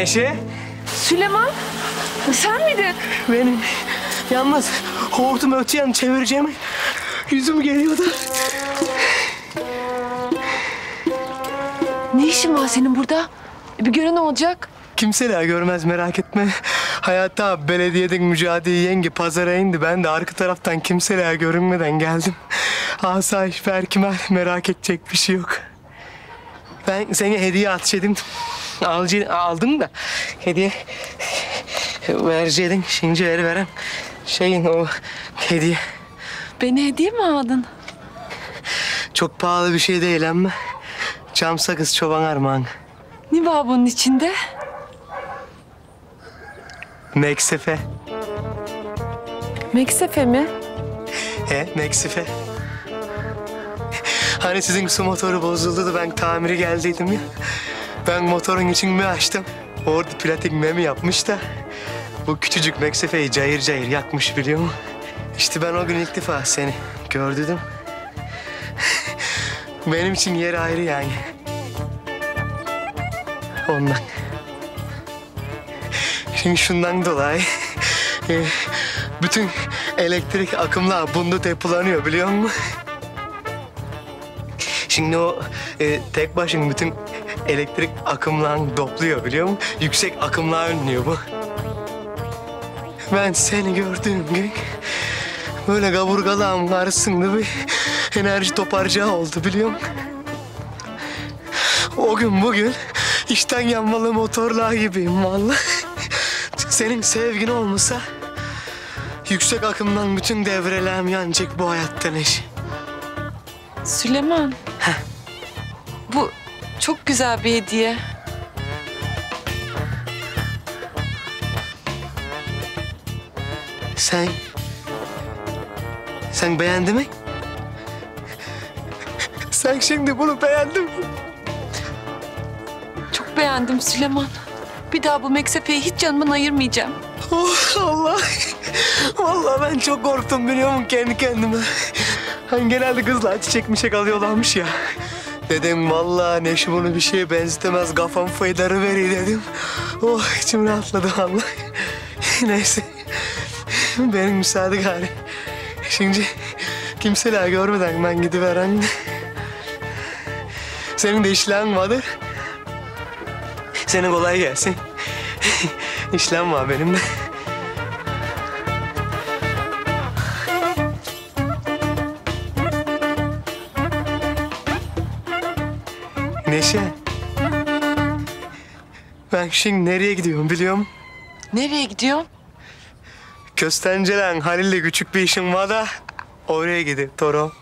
Neşe? Süleyman sen miydin? Benim. Yalnız hortum ötüyen çevireceğim. Yüzüm geliyordu. Ne işin var senin burada? E, Bir gören olacak. Kimseler görmez merak etme. Hayatta belediyeden mücadele yenge pazara indi. Ben de arka taraftan kimseler görünmeden geldim. Asayiş Berkimer merak edecek bir şey yok. Ben seni hediye atacaktım. Alcı, aldım da hediye verecektin. Şimdi ver veren şeyin o hediye. Beni hediye mi aldın? Çok pahalı bir şey değil ama. Cam sakız çoban armağan. Ne var bunun içinde? Meksefe. Meksefe mi? He, Meksife. Hani sizin su motoru bozuldu da ben tamiri geldiydim ya. Ben motorun için mi açtım? Orada platin memi yapmış da. Bu küçücük Meksife'yi cayır cayır yakmış biliyor musun? İşte ben o gün ilk defa seni gördüm. Benim için yer ayrı yani. Ondan. Şimdi şundan dolayı e, bütün elektrik akımlar bunda depolanıyor biliyor musun? Şimdi o e, tek başına bütün elektrik akımlarını topluyor biliyor musun? Yüksek akımlar önlüyor bu. Ben seni gördüğüm gün böyle kaburgalağım karşısında bir enerji toparcağı oldu biliyor musun? O gün bugün işten yanmalı motorlar gibiyim vallahi. Senin sevgin olmasa yüksek akımdan bütün devrelerim yanacak bu hayatta Neşe. Süleyman. Bu çok güzel bir hediye. Sen... Sen beğendin mi? Sen şimdi bunu beğendin mi? Çok beğendim Süleyman. Bir daha bu meksefeyi hiç canımdan ayırmayacağım. Oh Allah! Vallahi ben çok korktum biliyor musun kendi kendime. Hani genelde kızlar çiçek mişek alıyorlarmış ya. Dedim vallahi Neşe bunu bir şeye benzetemez kafam faydarı veriyor dedim. Oh içim rahatladı vallahi. Neyse. Benim müsaade gari. Şimdi kimseler görmeden ben gidiveren. Senin de işlerin vardır. Senin kolay gelsin. İşlem var benim de. Neşe. Ben şimdi nereye gidiyorum biliyor musun? Nereye gidiyorsun? Köstencelen Halil'le küçük bir işim var da oraya gidip Toro.